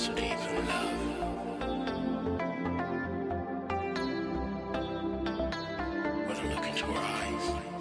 I'm to her eyes.